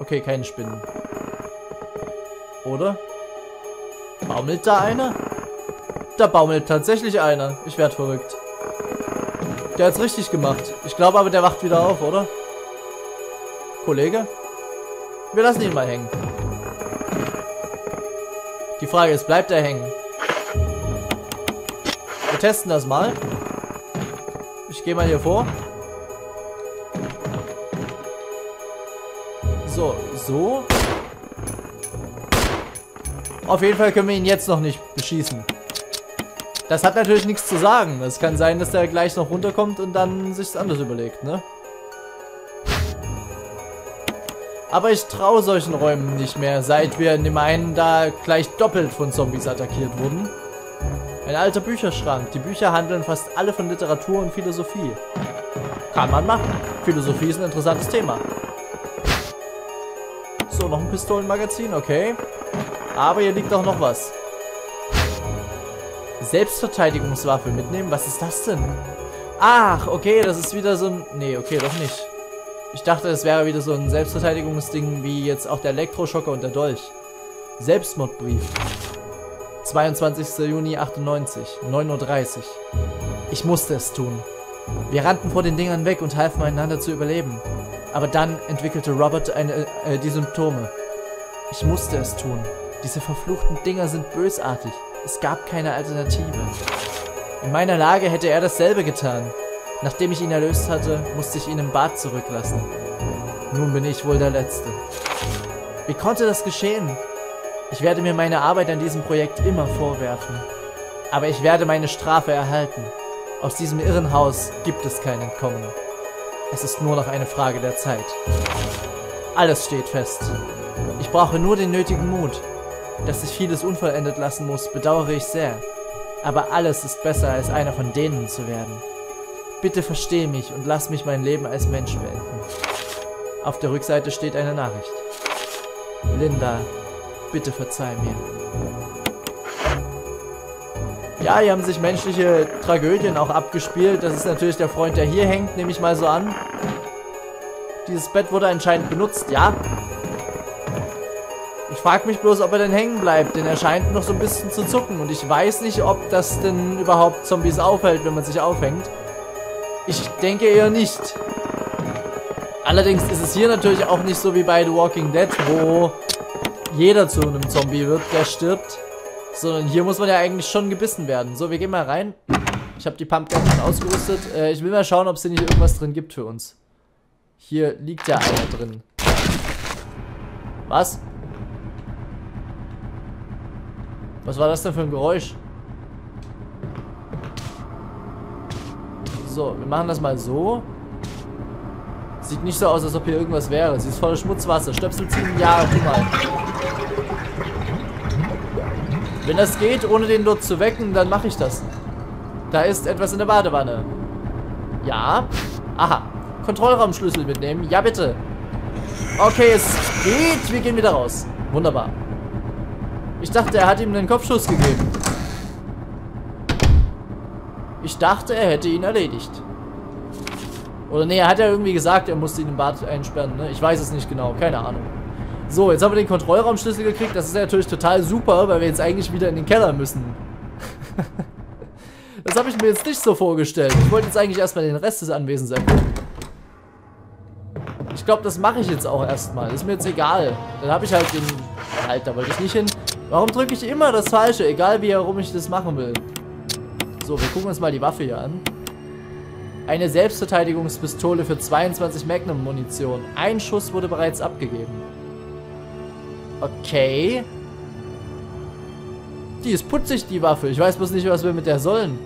Okay, keine Spinnen. Oder? Baumelt da einer? Da baumelt tatsächlich einer. Ich werde verrückt. Der hat's richtig gemacht. Ich glaube aber, der wacht wieder auf, oder? Kollege? Wir lassen ihn mal hängen. Die Frage ist, bleibt er hängen? Wir testen das mal. Ich gehe mal hier vor. So. Auf jeden Fall können wir ihn jetzt noch nicht beschießen. Das hat natürlich nichts zu sagen. Es kann sein, dass der gleich noch runterkommt und dann sich's anders überlegt, ne? Aber ich traue solchen Räumen nicht mehr, seit wir in dem einen da gleich doppelt von Zombies attackiert wurden. Ein alter Bücherschrank. Die Bücher handeln fast alle von Literatur und Philosophie. Kann man machen. Philosophie ist ein interessantes Thema. So, noch ein Pistolenmagazin, okay. Aber hier liegt auch noch was. Selbstverteidigungswaffe mitnehmen? Was ist das denn? Ach, okay, das ist wieder so ein... Nee, okay, doch nicht. Ich dachte, es wäre wieder so ein Selbstverteidigungsding wie jetzt auch der Elektroschocker und der Dolch. Selbstmordbrief. 22. Juni 98, 9.30 Uhr. Ich musste es tun. Wir rannten vor den Dingern weg und halfen einander zu überleben. Aber dann entwickelte Robert eine, äh, die Symptome. Ich musste es tun. Diese verfluchten Dinger sind bösartig. Es gab keine Alternative. In meiner Lage hätte er dasselbe getan. Nachdem ich ihn erlöst hatte, musste ich ihn im Bad zurücklassen. Nun bin ich wohl der Letzte. Wie konnte das geschehen? Ich werde mir meine Arbeit an diesem Projekt immer vorwerfen. Aber ich werde meine Strafe erhalten. Aus diesem Irrenhaus gibt es kein Entkommen. Es ist nur noch eine Frage der Zeit. Alles steht fest. Ich brauche nur den nötigen Mut. Dass ich vieles unvollendet lassen muss, bedauere ich sehr. Aber alles ist besser, als einer von denen zu werden. Bitte versteh mich und lass mich mein Leben als Mensch beenden. Auf der Rückseite steht eine Nachricht. Linda, bitte verzeih mir. Ja, hier haben sich menschliche Tragödien auch abgespielt. Das ist natürlich der Freund, der hier hängt, nehme ich mal so an. Dieses Bett wurde anscheinend benutzt, ja. Ich frage mich bloß, ob er denn hängen bleibt, denn er scheint noch so ein bisschen zu zucken. Und ich weiß nicht, ob das denn überhaupt Zombies aufhält, wenn man sich aufhängt. Ich denke eher nicht. Allerdings ist es hier natürlich auch nicht so wie bei The Walking Dead, wo jeder zu einem Zombie wird, der stirbt. Sondern hier muss man ja eigentlich schon gebissen werden. So, wir gehen mal rein. Ich habe die Pumpgun schon ausgerüstet. Äh, ich will mal schauen, ob es hier nicht irgendwas drin gibt für uns. Hier liegt ja einer drin. Was? Was war das denn für ein Geräusch? So, wir machen das mal so. Sieht nicht so aus, als ob hier irgendwas wäre. Sie ist voller Schmutzwasser. Stöpsel ziehen, ja, tu mal. Wenn das geht, ohne den dort zu wecken, dann mache ich das. Da ist etwas in der Badewanne. Ja. Aha. Kontrollraumschlüssel mitnehmen. Ja, bitte. Okay, es geht. Wir gehen wieder raus. Wunderbar. Ich dachte, er hat ihm einen Kopfschuss gegeben. Ich dachte, er hätte ihn erledigt. Oder nee, er hat ja irgendwie gesagt, er musste ihn im Bad einsperren. Ne? Ich weiß es nicht genau. Keine Ahnung. So, jetzt haben wir den Kontrollraumschlüssel gekriegt. Das ist natürlich total super, weil wir jetzt eigentlich wieder in den Keller müssen. das habe ich mir jetzt nicht so vorgestellt. Ich wollte jetzt eigentlich erstmal den Rest des Anwesens erkunden. Ich glaube, das mache ich jetzt auch erstmal. Ist mir jetzt egal. Dann habe ich halt den... Halt, da wollte ich nicht hin. Warum drücke ich immer das Falsche? Egal, wie herum ich das machen will. So, wir gucken uns mal die Waffe hier an. Eine Selbstverteidigungspistole für 22 Magnum-Munition. Ein Schuss wurde bereits abgegeben. Okay. Die ist putzig, die Waffe. Ich weiß bloß nicht, was wir mit der sollen.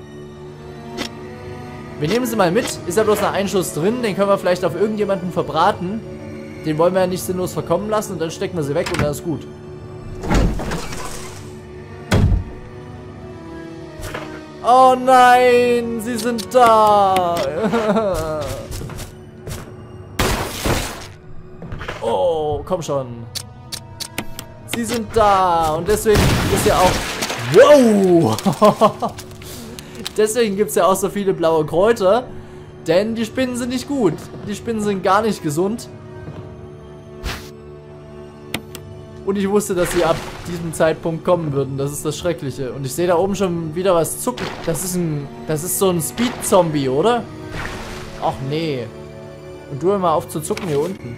Wir nehmen sie mal mit. Ist ja bloß noch ein Schuss drin. Den können wir vielleicht auf irgendjemanden verbraten. Den wollen wir ja nicht sinnlos verkommen lassen. Und dann stecken wir sie weg und dann ist gut. Oh nein, sie sind da. oh, komm schon. Sie sind da. Und deswegen ist ja auch... Wow! deswegen gibt es ja auch so viele blaue Kräuter. Denn die Spinnen sind nicht gut. Die Spinnen sind gar nicht gesund. Und ich wusste, dass sie ab diesem Zeitpunkt kommen würden. Das ist das Schreckliche. Und ich sehe da oben schon wieder was zucken. Das ist ein... Das ist so ein Speed-Zombie, oder? Ach nee. Und du hör mal auf zu zucken hier unten.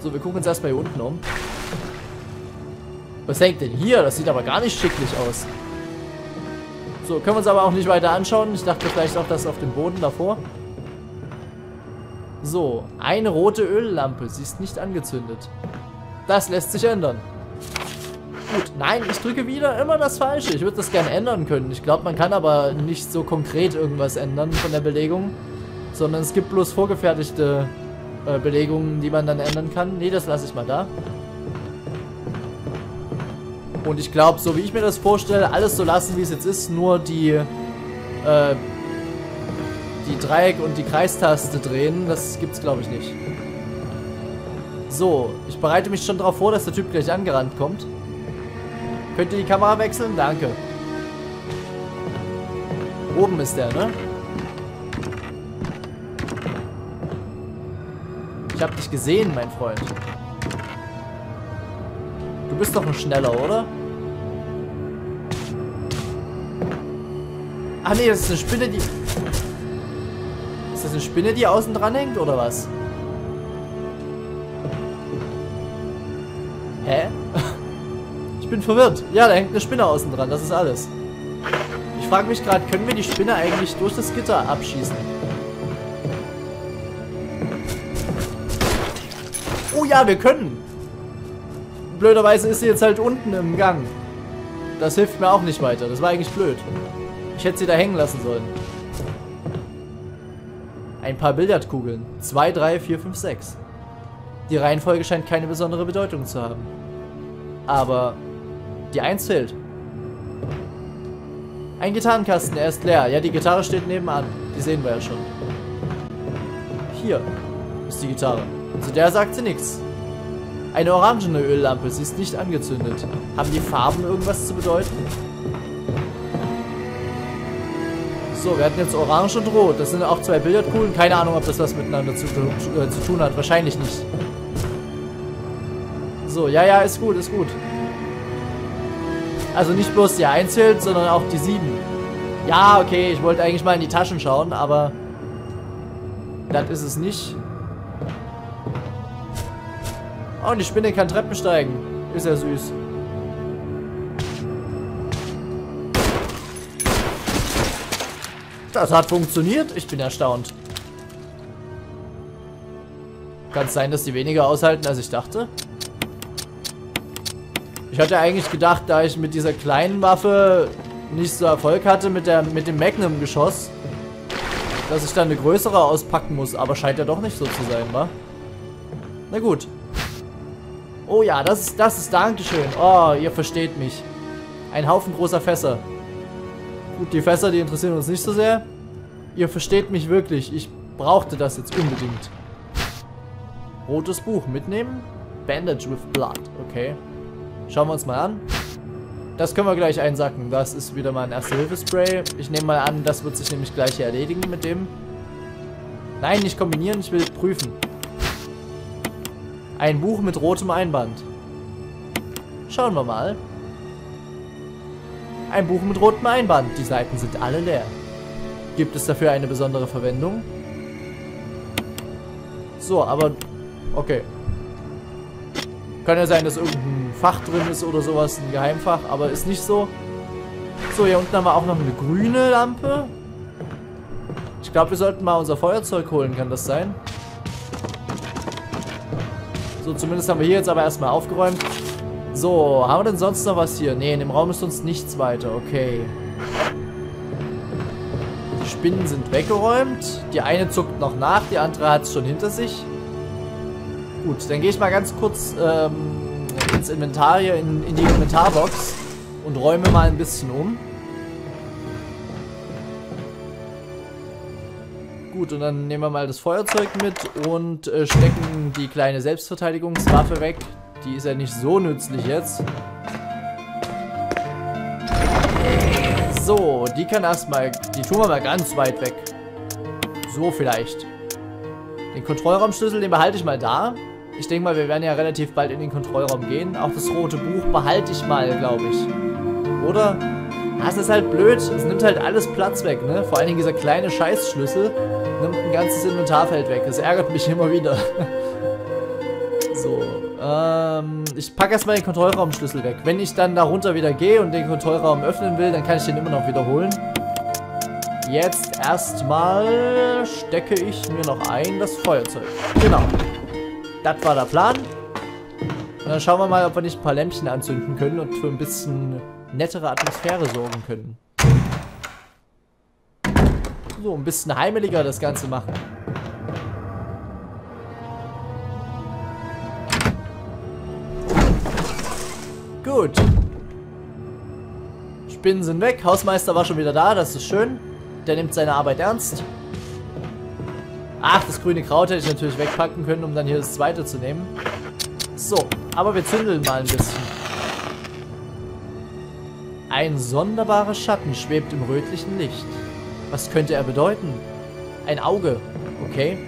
So, wir gucken uns erstmal hier unten um. Was hängt denn hier? Das sieht aber gar nicht schicklich aus. So, können wir uns aber auch nicht weiter anschauen. Ich dachte vielleicht auch das auf dem Boden davor. So, eine rote Öllampe. Sie ist nicht angezündet. Das lässt sich ändern. Gut, nein, ich drücke wieder immer das Falsche. Ich würde das gerne ändern können. Ich glaube, man kann aber nicht so konkret irgendwas ändern von der Belegung. Sondern es gibt bloß vorgefertigte äh, Belegungen, die man dann ändern kann. Nee, das lasse ich mal da. Und ich glaube, so wie ich mir das vorstelle, alles so lassen, wie es jetzt ist, nur die, äh, die Dreieck- und die Kreistaste drehen, das gibt's, glaube ich, nicht. So, ich bereite mich schon darauf vor, dass der Typ gleich angerannt kommt. Könnt ihr die Kamera wechseln? Danke. Oben ist der, ne? Ich hab dich gesehen, mein Freund. Du bist doch ein schneller, oder? Ah nee, das ist eine Spinne, die... Ist das eine Spinne, die außen dran hängt, oder was? Hä? Ich bin verwirrt. Ja, da hängt eine Spinne außen dran, das ist alles. Ich frage mich gerade, können wir die Spinne eigentlich durch das Gitter abschießen? Oh ja, wir können. Blöderweise ist sie jetzt halt unten im Gang. Das hilft mir auch nicht weiter. Das war eigentlich blöd. Ich hätte sie da hängen lassen sollen. Ein paar Billardkugeln. 2, 3, 4, 5, 6. Die Reihenfolge scheint keine besondere Bedeutung zu haben. Aber die 1 fehlt. Ein Gitarrenkasten, er ist leer. Ja, die Gitarre steht nebenan. Die sehen wir ja schon. Hier ist die Gitarre. Zu der sagt sie nichts. Eine orangene Öllampe, sie ist nicht angezündet. Haben die Farben irgendwas zu bedeuten? So, wir hatten jetzt Orange und Rot. Das sind auch zwei Billardkugeln. Keine Ahnung, ob das was miteinander zu, äh, zu tun hat. Wahrscheinlich nicht. So, ja, ja, ist gut, ist gut. Also nicht bloß die 1 fehlt, sondern auch die 7. Ja, okay, ich wollte eigentlich mal in die Taschen schauen, aber das ist es nicht. Oh, und die Spinne kann Treppen steigen. Ist ja süß. Das hat funktioniert. Ich bin erstaunt. Kann es sein, dass die weniger aushalten, als ich dachte? Ich hatte eigentlich gedacht, da ich mit dieser kleinen Waffe nicht so Erfolg hatte mit, der, mit dem Magnum-Geschoss, dass ich dann eine größere auspacken muss. Aber scheint ja doch nicht so zu sein, wa? Na gut. Oh ja, das ist, das ist Dankeschön. Oh, ihr versteht mich. Ein Haufen großer Fässer. Gut, die Fässer, die interessieren uns nicht so sehr. Ihr versteht mich wirklich. Ich brauchte das jetzt unbedingt. Rotes Buch mitnehmen. Bandage with Blood. Okay. Schauen wir uns mal an. Das können wir gleich einsacken. Das ist wieder mal ein Erste-Hilfe-Spray. Ich nehme mal an, das wird sich nämlich gleich erledigen mit dem. Nein, nicht kombinieren. Ich will prüfen. Ein Buch mit rotem Einband. Schauen wir mal. Ein Buch mit rotem Einband. Die Seiten sind alle leer. Gibt es dafür eine besondere Verwendung? So, aber... Okay. Kann ja sein, dass irgendein Fach drin ist oder sowas, ein Geheimfach, aber ist nicht so. So, hier unten haben wir auch noch eine grüne Lampe. Ich glaube, wir sollten mal unser Feuerzeug holen, kann das sein? So, zumindest haben wir hier jetzt aber erstmal aufgeräumt. So, haben wir denn sonst noch was hier? Ne, in dem Raum ist uns nichts weiter. Okay. Die Spinnen sind weggeräumt. Die eine zuckt noch nach, die andere hat es schon hinter sich. Gut, dann gehe ich mal ganz kurz ähm, ins Inventar hier, in, in die Inventarbox und räume mal ein bisschen um. Gut, und dann nehmen wir mal das Feuerzeug mit und äh, stecken die kleine Selbstverteidigungswaffe weg. Die ist ja nicht so nützlich jetzt. So, die kann erstmal, die tun wir mal ganz weit weg. So vielleicht. Den Kontrollraumschlüssel, den behalte ich mal da. ich denke mal, wir werden ja relativ bald in den Kontrollraum gehen. Auch das rote Buch behalte ich mal, glaube ich. Oder? Ah, es ist halt blöd. Es nimmt halt alles Platz weg, ne? Vor allen Dingen dieser kleine Scheißschlüssel nimmt ein ganzes Inventarfeld weg. Das ärgert mich immer wieder. ähm, ich packe erstmal den Kontrollraumschlüssel weg. Wenn ich dann darunter wieder gehe und den Kontrollraum öffnen will, dann kann ich den immer noch wiederholen. Jetzt erstmal stecke ich mir noch ein das Feuerzeug. Genau. Das war der Plan. Und dann schauen wir mal, ob wir nicht ein paar Lämpchen anzünden können und für ein bisschen nettere Atmosphäre sorgen können. So, ein bisschen heimeliger das Ganze machen. Gut. Spinnen sind weg. Hausmeister war schon wieder da. Das ist schön. Der nimmt seine Arbeit ernst. Ach, das grüne Kraut hätte ich natürlich wegpacken können, um dann hier das zweite zu nehmen. So, aber wir zündeln mal ein bisschen. Ein sonderbarer Schatten schwebt im rötlichen Licht. Was könnte er bedeuten? Ein Auge. Okay.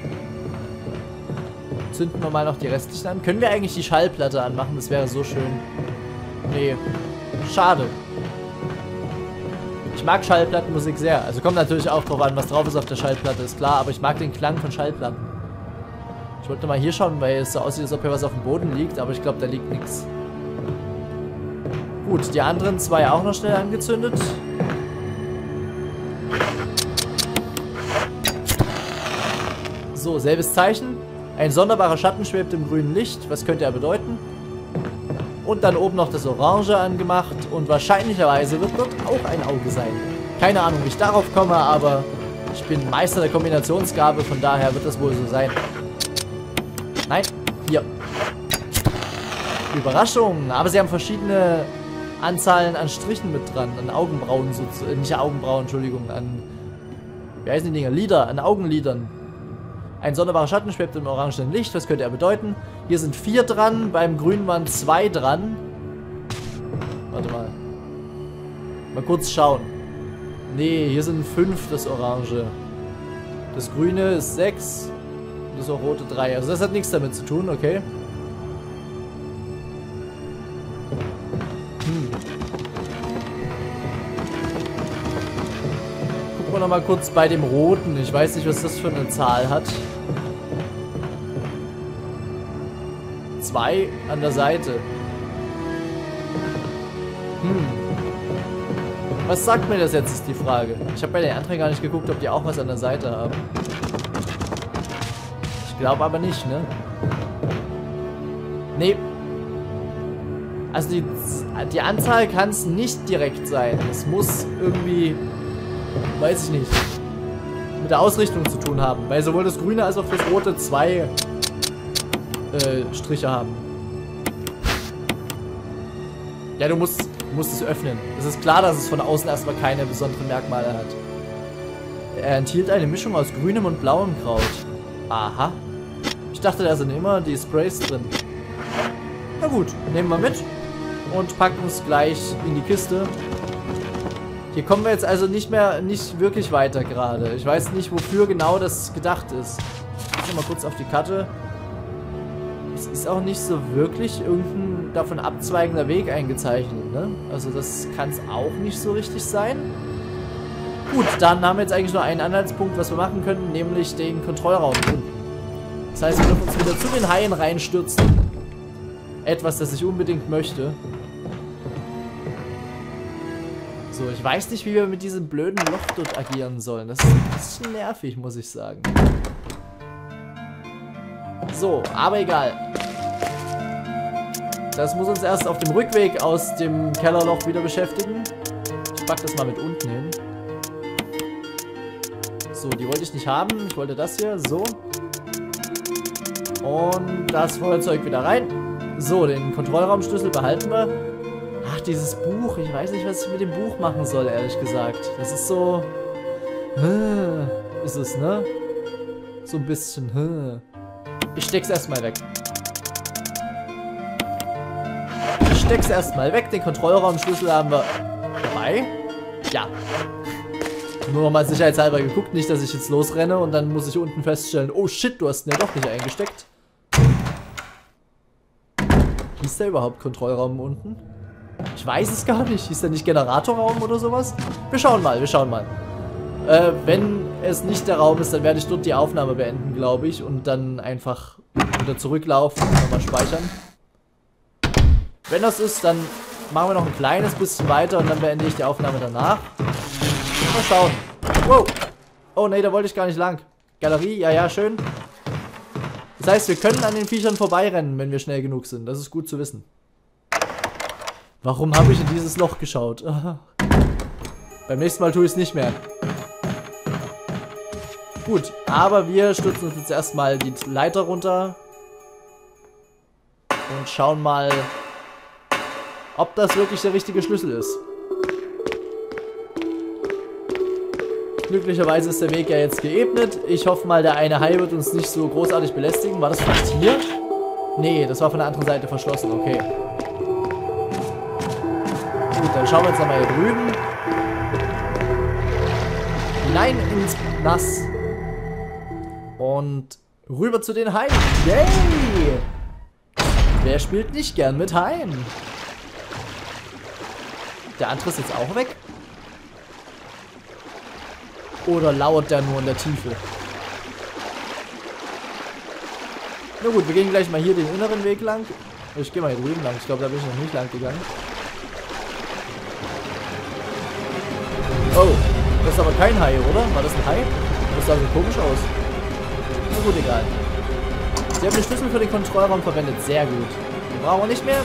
Zünden wir mal noch die restlichen an. Können wir eigentlich die Schallplatte anmachen? Das wäre so schön. Nee. Schade. Ich mag Schallplattenmusik sehr. Also kommt natürlich auch drauf an, was drauf ist auf der Schallplatte, ist klar. Aber ich mag den Klang von Schallplatten. Ich wollte mal hier schauen, weil es so aussieht, als ob hier was auf dem Boden liegt. Aber ich glaube, da liegt nichts. Gut, die anderen zwei auch noch schnell angezündet. So, selbes Zeichen. Ein sonderbarer Schatten schwebt im grünen Licht. Was könnte er bedeuten? Und dann oben noch das Orange angemacht. Und wahrscheinlicherweise wird dort auch ein Auge sein. Keine Ahnung, wie ich darauf komme, aber ich bin Meister der Kombinationsgabe, von daher wird das wohl so sein. Nein, hier. Überraschung, aber sie haben verschiedene Anzahlen an Strichen mit dran, an Augenbrauen, so, äh, nicht Augenbrauen, Entschuldigung, an, wie heißen die Dinger, Lider, an Augenlidern. Ein sonderbarer Schatten schwebt im orangenen Licht. Was könnte er bedeuten? Hier sind vier dran. Beim grünen waren zwei dran. Warte mal. Mal kurz schauen. Nee, hier sind fünf das Orange. Das Grüne ist sechs. Und das Rote drei. Also das hat nichts damit zu tun, okay. Wir nochmal kurz bei dem Roten. Ich weiß nicht, was das für eine Zahl hat. Zwei an der Seite. Hm. Was sagt mir das jetzt, ist die Frage. Ich habe bei den anderen gar nicht geguckt, ob die auch was an der Seite haben. Ich glaube aber nicht, ne? Nee. Also die, die Anzahl kann es nicht direkt sein. Es muss irgendwie, weiß ich nicht, mit der Ausrichtung zu tun haben. Weil sowohl das Grüne als auch das Rote zwei äh, Striche haben. Ja, du musst, du musst es öffnen. Es ist klar, dass es von außen erstmal keine besonderen Merkmale hat. Er enthielt eine Mischung aus grünem und blauem Kraut. Aha. Ich dachte, da sind immer die Sprays drin. Na gut, nehmen wir mit und packen es gleich in die Kiste. Hier kommen wir jetzt also nicht mehr, nicht wirklich weiter gerade. Ich weiß nicht, wofür genau das gedacht ist. Ich gehe mal kurz auf die Karte es ist auch nicht so wirklich irgendein davon abzweigender Weg eingezeichnet, ne? Also das kann es auch nicht so richtig sein. Gut, dann haben wir jetzt eigentlich nur einen Anhaltspunkt, was wir machen können, nämlich den Kontrollraum unten. Das heißt, wir dürfen uns wieder zu den Haien reinstürzen. Etwas, das ich unbedingt möchte. So, ich weiß nicht, wie wir mit diesem blöden Loch dort agieren sollen. Das ist ein bisschen nervig, muss ich sagen. So, aber egal. Das muss uns erst auf dem Rückweg aus dem Kellerloch wieder beschäftigen. Ich pack das mal mit unten hin. So, die wollte ich nicht haben. Ich wollte das hier. So. Und das Feuerzeug wieder rein. So, den Kontrollraumschlüssel behalten wir. Ach, dieses Buch. Ich weiß nicht, was ich mit dem Buch machen soll, ehrlich gesagt. Das ist so... Ist es, ne? So ein bisschen... Ich steck's erstmal weg. Ich steck's erstmal weg. Den Kontrollraumschlüssel haben wir dabei. Ja. Nur nochmal sicherheitshalber geguckt, nicht, dass ich jetzt losrenne und dann muss ich unten feststellen, oh shit, du hast ihn ja doch nicht eingesteckt. Hieß der überhaupt Kontrollraum unten? Ich weiß es gar nicht. Hieß der nicht Generatorraum oder sowas? Wir schauen mal, wir schauen mal. Äh, wenn es nicht der Raum ist, dann werde ich dort die Aufnahme beenden, glaube ich. Und dann einfach wieder zurücklaufen und nochmal speichern. Wenn das ist, dann machen wir noch ein kleines bisschen weiter und dann beende ich die Aufnahme danach. Mal schauen. Wow. Oh nee, da wollte ich gar nicht lang. Galerie, ja, ja, schön. Das heißt, wir können an den Viechern vorbeirennen, wenn wir schnell genug sind. Das ist gut zu wissen. Warum habe ich in dieses Loch geschaut? Beim nächsten Mal tue ich es nicht mehr. Gut, aber wir stützen uns jetzt erstmal die Leiter runter. Und schauen mal, ob das wirklich der richtige Schlüssel ist. Glücklicherweise ist der Weg ja jetzt geebnet. Ich hoffe mal, der eine Hai wird uns nicht so großartig belästigen. War das vielleicht hier? Nee, das war von der anderen Seite verschlossen. Okay. Gut, dann schauen wir jetzt nochmal hier drüben. Hinein ins Nass. Und rüber zu den Haien. Yay! Wer spielt nicht gern mit Haien? Der andere ist jetzt auch weg? Oder lauert der nur in der Tiefe? Na gut, wir gehen gleich mal hier den inneren Weg lang. Ich gehe mal hier drüben lang. Ich glaube, da bin ich noch nicht lang gegangen. Oh, das ist aber kein Hai, oder? War das ein Hai? Das sah so komisch aus. Na gut, egal. Sie haben den Schlüssel für den Kontrollraum verwendet. Sehr gut. Den brauchen wir nicht mehr.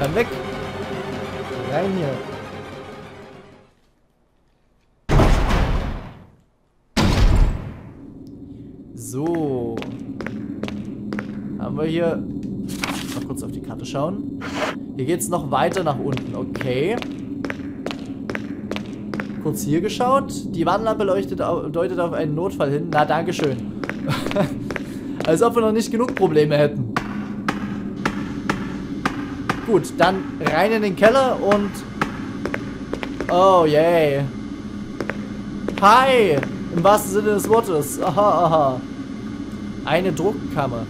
Kann weg. Rein hier. So. Haben wir hier... Mal kurz auf die Karte schauen. Hier geht es noch weiter nach unten. Okay. Kurz hier geschaut. Die Warnlampe leuchtet deutet auf einen Notfall hin. Na, dankeschön. Als ob wir noch nicht genug Probleme hätten. Gut, dann rein in den Keller und... Oh, yay. Hi! Im wahrsten Sinne des Wortes. Aha, aha. Eine Druckkammer.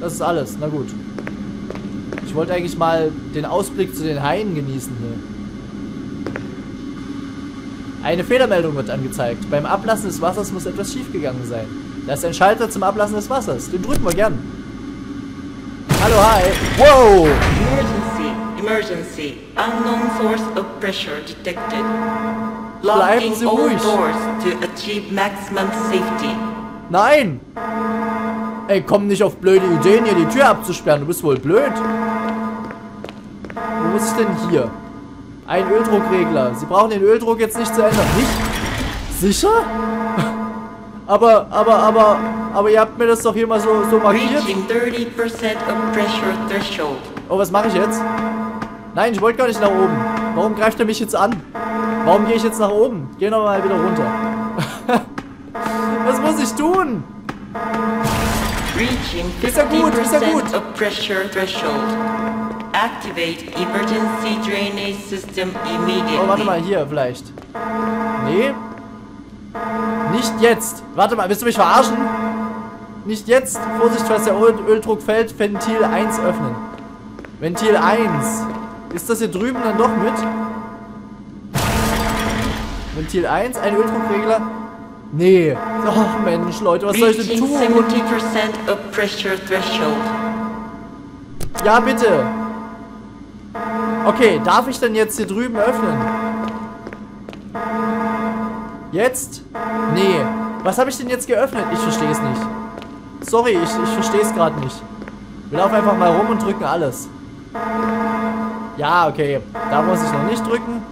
Das ist alles. Na gut. Ich wollte eigentlich mal den Ausblick zu den Haien genießen hier. Eine Fehlermeldung wird angezeigt. Beim Ablassen des Wassers muss etwas schiefgegangen sein. Da ist ein Schalter zum Ablassen des Wassers. Den drücken wir gern. Hallo, hi. Wow! Emergency, emergency. Unknown source of pressure detected. Bleiben Locking Sie all ruhig. doors to achieve maximum safety. Nein! Ey, komm nicht auf blöde Ideen, hier die Tür abzusperren. Du bist wohl blöd. Wo ich denn hier? Ein Öldruckregler. Sie brauchen den Öldruck jetzt nicht zu ändern. Nicht? Sicher? Aber, aber, aber, aber ihr habt mir das doch hier mal so, so markiert. Reaching 30% of pressure threshold. Oh, was mache ich jetzt? Nein, ich wollte gar nicht nach oben. Warum greift er mich jetzt an? Warum gehe ich jetzt nach oben? Geh noch mal wieder runter. was muss ich tun? Ist ja gut, ist ja gut. 50% of pressure threshold. Activate emergency drainage system immediately. Oh, warte mal, hier vielleicht. Nee. Nicht jetzt. Warte mal, willst du mich verarschen? Nicht jetzt. Vorsicht, falls der Öl Öldruck fällt. Ventil 1 öffnen. Ventil 1. Ist das hier drüben dann doch mit? Ventil 1, ein Öldruckregler? Nee. Ach Mensch, Leute, was soll ich denn tun? 70% of pressure threshold. Ja, bitte. Okay, darf ich denn jetzt hier drüben öffnen? Jetzt? Nee. Was habe ich denn jetzt geöffnet? Ich verstehe es nicht. Sorry, ich, ich verstehe es gerade nicht. Wir laufen einfach mal rum und drücken alles. Ja, okay. Da muss ich noch nicht drücken.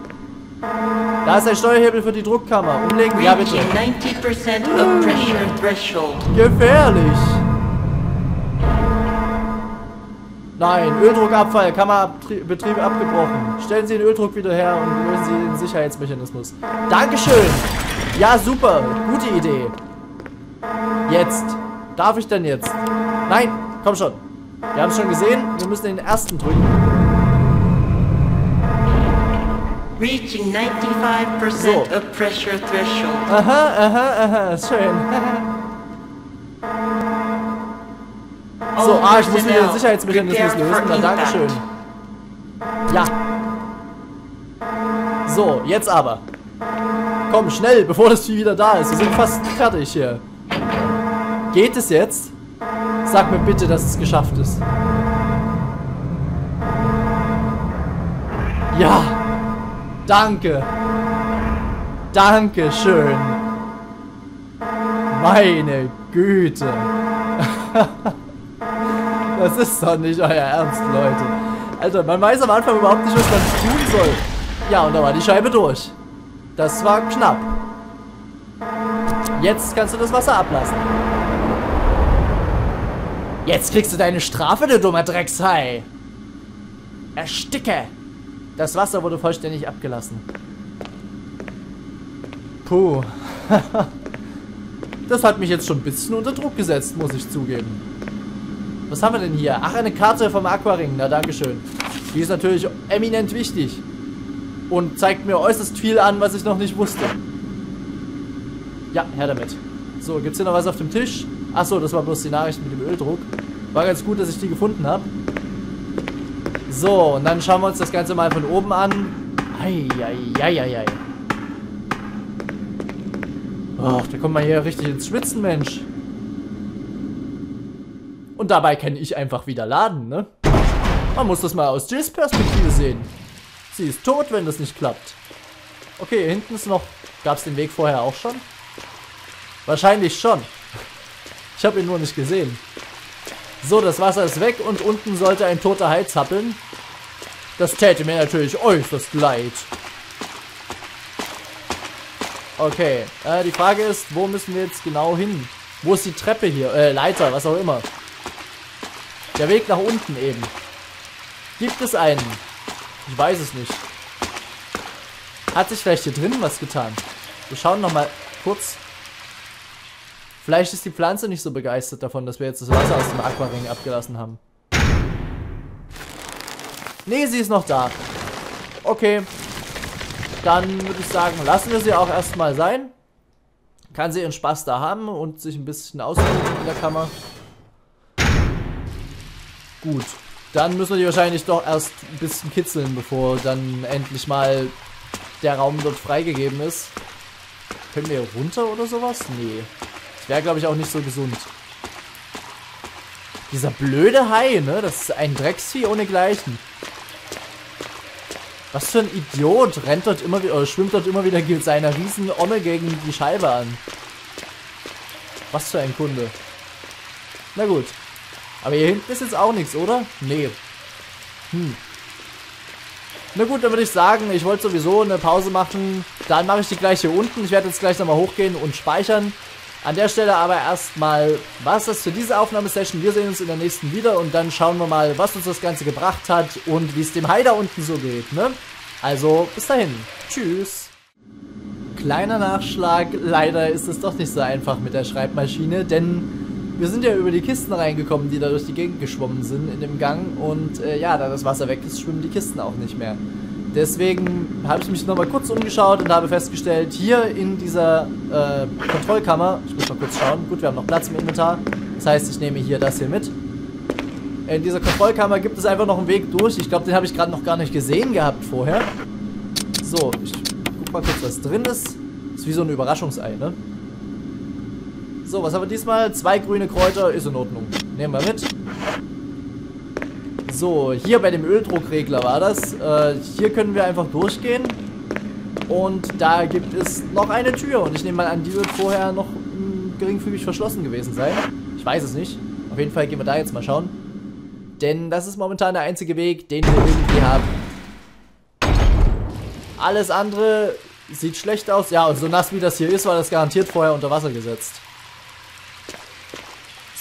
Da ist ein Steuerhebel für die Druckkammer. Umlegen? Ja, bitte. Reaching 90% of pressure threshold. Gefährlich. Nein, Öldruckabfall, Kammerbetrieb abgebrochen. Stellen Sie den Öldruck wieder her und lösen Sie den Sicherheitsmechanismus. Dankeschön. Ja, super. Gute Idee. Jetzt. Darf ich denn jetzt? Nein, komm schon. Wir haben es schon gesehen. Wir müssen den ersten drücken. Reaching 95% So. of pressure threshold. Aha, aha, aha. Schön. So, All ah, ich muss wieder den Sicherheitsmechanismus lösen. Na. Dankeschön. Ja. So, jetzt aber. Komm, schnell, bevor das Vieh wieder da ist. Wir sind fast fertig hier. Geht es jetzt? Sag mir bitte, dass es geschafft ist. Ja. Danke. Dankeschön. Meine Güte. Das ist doch nicht euer Ernst, Leute. Alter, man weiß am Anfang überhaupt nicht, was man tun soll. Ja, und da war die Scheibe durch. Das war knapp. Jetzt kannst du das Wasser ablassen. Jetzt kriegst du deine Strafe, du dummer Dreckshai. Ersticke. Das Wasser wurde vollständig abgelassen. Puh. Das hat mich jetzt schon ein bisschen unter Druck gesetzt, muss ich zugeben. Was haben wir denn hier? Ach, eine Karte vom Aquaring. Na, dankeschön. Die ist natürlich eminent wichtig. Und zeigt mir äußerst viel an, was ich noch nicht wusste. Ja, her damit. So, gibt's hier noch was auf dem Tisch? Achso, das war bloß die Nachricht mit dem Öldruck. War ganz gut, dass ich die gefunden habe. So, und dann schauen wir uns das Ganze mal von oben an. Eieieiei. Ach, da kommt man hier richtig ins Schwitzen, Mensch. Und dabei kann ich einfach wieder laden, ne? Man muss das mal aus Jills Perspektive sehen. Sie ist tot, wenn das nicht klappt. Okay, hier hinten ist noch... Gab es den Weg vorher auch schon? Wahrscheinlich schon. Ich habe ihn nur nicht gesehen. So, das Wasser ist weg und unten sollte ein toter Hai zappeln. Das täte mir natürlich äußerst leid. Okay, äh, die Frage ist, wo müssen wir jetzt genau hin? Wo ist die Treppe hier? Äh, Leiter, was auch immer. Der Weg nach unten eben. Gibt es einen? Ich weiß es nicht. Hat sich vielleicht hier drin was getan? Wir schauen nochmal kurz. Vielleicht ist die Pflanze nicht so begeistert davon, dass wir jetzt das Wasser aus dem Aquaring abgelassen haben. Nee, sie ist noch da. Okay. Dann würde ich sagen, lassen wir sie auch erstmal sein. Kann sie ihren Spaß da haben und sich ein bisschen ausruhen in der Kammer. Gut. Dann müssen wir die wahrscheinlich doch erst ein bisschen kitzeln, bevor dann endlich mal der Raum dort freigegeben ist. Können wir runter oder sowas? Nee. Das wäre, glaube ich, auch nicht so gesund. Dieser blöde Hai, ne? Das ist ein Drecksvieh ohne Gleichen. Was für ein Idiot rennt dort immer wieder, oder schwimmt dort immer wieder mit seiner riesen Omme gegen die Scheibe an. Was für ein Kunde. Na gut. Aber hier hinten ist jetzt auch nichts, oder? Nee. Hm. Na gut, dann würde ich sagen, ich wollte sowieso eine Pause machen. Dann mache ich die gleich hier unten. Ich werde jetzt gleich nochmal hochgehen und speichern. An der Stelle aber erstmal war es das für diese Aufnahmesession. Wir sehen uns in der nächsten wieder und dann schauen wir mal, was uns das Ganze gebracht hat und wie es dem Hai da unten so geht, ne? Also, bis dahin. Tschüss. Kleiner Nachschlag. Leider ist es doch nicht so einfach mit der Schreibmaschine, denn wir sind ja über die Kisten reingekommen, die da durch die Gegend geschwommen sind in dem Gang und äh, ja, da das Wasser weg ist, schwimmen die Kisten auch nicht mehr. Deswegen habe ich mich nochmal kurz umgeschaut und habe festgestellt, hier in dieser äh, Kontrollkammer, ich muss mal kurz schauen, gut, wir haben noch Platz im Inventar, das heißt, ich nehme hier das hier mit. In dieser Kontrollkammer gibt es einfach noch einen Weg durch, ich glaube, den habe ich gerade noch gar nicht gesehen gehabt vorher. So, ich guck mal kurz, was drin ist. Ist wie so ein Überraschungsei, ne? So, was haben wir diesmal? Zwei grüne Kräuter, ist in Ordnung. Nehmen wir mit. So, hier bei dem Öldruckregler war das. Äh, hier können wir einfach durchgehen. Und da gibt es noch eine Tür. Und ich nehme mal an, die wird vorher noch mh, geringfügig verschlossen gewesen sein. Ich weiß es nicht. Auf jeden Fall gehen wir da jetzt mal schauen. Denn das ist momentan der einzige Weg, den wir irgendwie haben. Alles andere sieht schlecht aus. Ja, und so nass wie das hier ist, war das garantiert vorher unter Wasser gesetzt.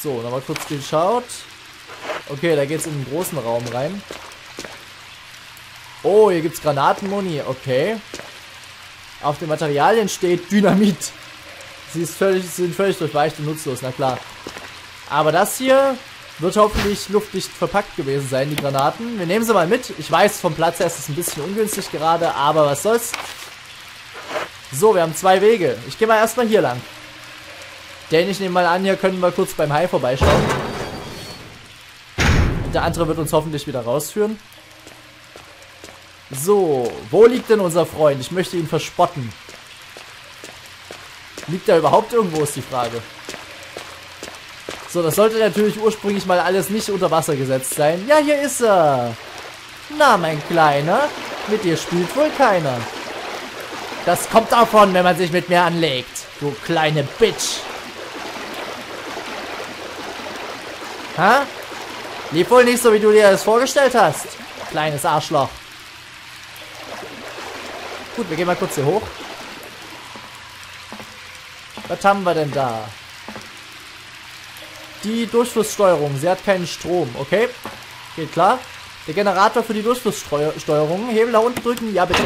So, nochmal kurz geschaut. Okay, da geht's in den großen Raum rein. Oh, hier gibt's Granatenmuni. Okay. Auf den Materialien steht Dynamit. Sie ist völlig, sind völlig durchweicht und nutzlos, na klar. Aber das hier wird hoffentlich luftdicht verpackt gewesen sein, die Granaten. Wir nehmen sie mal mit. Ich weiß, vom Platz her ist es ein bisschen ungünstig gerade, aber was soll's. So, wir haben zwei Wege. Ich gehe mal erstmal hier lang. Denn ich nehme mal an, hier können wir kurz beim Hai vorbeischauen. der andere wird uns hoffentlich wieder rausführen. So, wo liegt denn unser Freund? Ich möchte ihn verspotten. Liegt er überhaupt irgendwo, ist die Frage. So, das sollte natürlich ursprünglich mal alles nicht unter Wasser gesetzt sein. Ja, hier ist er. Na, mein Kleiner, mit dir spielt wohl keiner. Das kommt davon, wenn man sich mit mir anlegt. Du kleine Bitch. Ha? Lief wohl nicht so, wie du dir das vorgestellt hast. Kleines Arschloch. Gut, wir gehen mal kurz hier hoch. Was haben wir denn da? Die Durchflusssteuerung. Sie hat keinen Strom. Okay. Geht klar. Der Generator für die Durchflusssteuerung. Hebel nach unten drücken. Ja, bitte.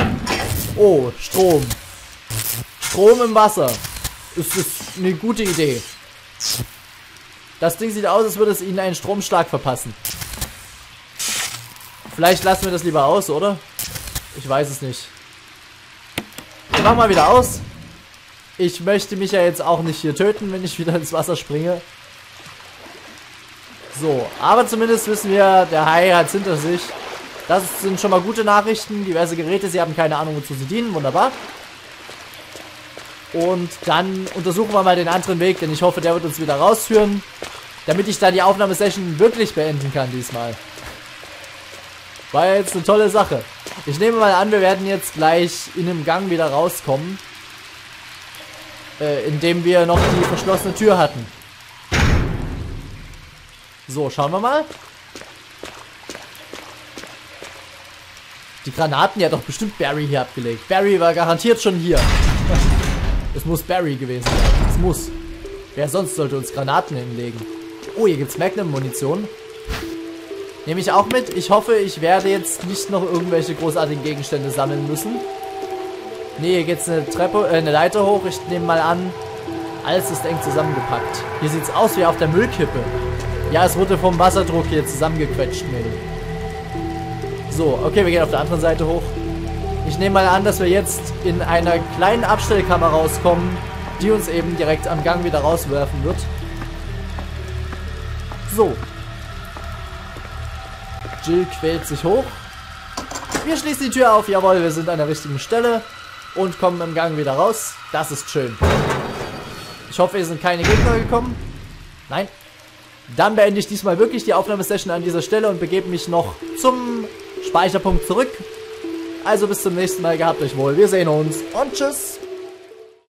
Oh, Strom. Strom im Wasser. Das ist eine gute Idee. Das Ding sieht aus, als würde es ihnen einen Stromschlag verpassen. Vielleicht lassen wir das lieber aus, oder? Ich weiß es nicht. Wir machen mal wieder aus. Ich möchte mich ja jetzt auch nicht hier töten, wenn ich wieder ins Wasser springe. So, aber zumindest wissen wir, der Hai hat es hinter sich. Das sind schon mal gute Nachrichten. Diverse Geräte, sie haben keine Ahnung, wozu sie dienen. Wunderbar. Und dann untersuchen wir mal den anderen Weg, denn ich hoffe, der wird uns wieder rausführen. Damit ich da die Aufnahmesession wirklich beenden kann diesmal. War ja jetzt eine tolle Sache. Ich nehme mal an, wir werden jetzt gleich in einem Gang wieder rauskommen. Äh, indem wir noch die verschlossene Tür hatten. So, schauen wir mal. Die Granaten, ja doch bestimmt Barry hier abgelegt. Barry war garantiert schon hier. Es muss Barry gewesen sein. Es muss. Wer sonst sollte uns Granaten hinlegen? Oh, hier gibt's Magnum-Munition. Nehme ich auch mit. Ich hoffe, ich werde jetzt nicht noch irgendwelche großartigen Gegenstände sammeln müssen. Nee, hier geht's eine Treppe, äh, eine Leiter hoch. Ich nehme mal an, alles ist eng zusammengepackt. Hier sieht's aus wie auf der Müllkippe. Ja, es wurde vom Wasserdruck hier zusammengequetscht, Mädel. So, okay, wir gehen auf der anderen Seite hoch. Ich nehme mal an, dass wir jetzt in einer kleinen Abstellkammer rauskommen, die uns eben direkt am Gang wieder rauswerfen wird. So. Jill quält sich hoch. Wir schließen die Tür auf. Jawohl, wir sind an der richtigen Stelle. Und kommen im Gang wieder raus. Das ist schön. Ich hoffe, hier sind keine Gegner gekommen. Nein. Dann beende ich diesmal wirklich die Aufnahmesession an dieser Stelle und begebe mich noch zum Speicherpunkt zurück. Also bis zum nächsten Mal. Gehabt euch wohl. Wir sehen uns und tschüss.